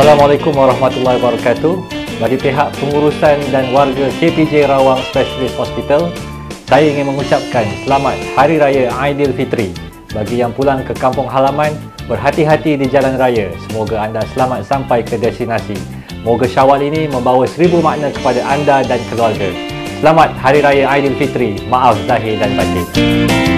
Assalamualaikum warahmatullahi wabarakatuh. Bagi pihak pengurusan dan warga KPJ Rawang Specialist Hospital, saya ingin mengucapkan selamat Hari Raya Aidilfitri. Bagi yang pulang ke kampung halaman, berhati-hati di jalan raya. Semoga anda selamat sampai ke destinasi. Moga Syawal ini membawa seribu makna kepada anda dan keluarga. Selamat Hari Raya Aidilfitri. Maaf zahir dan batin.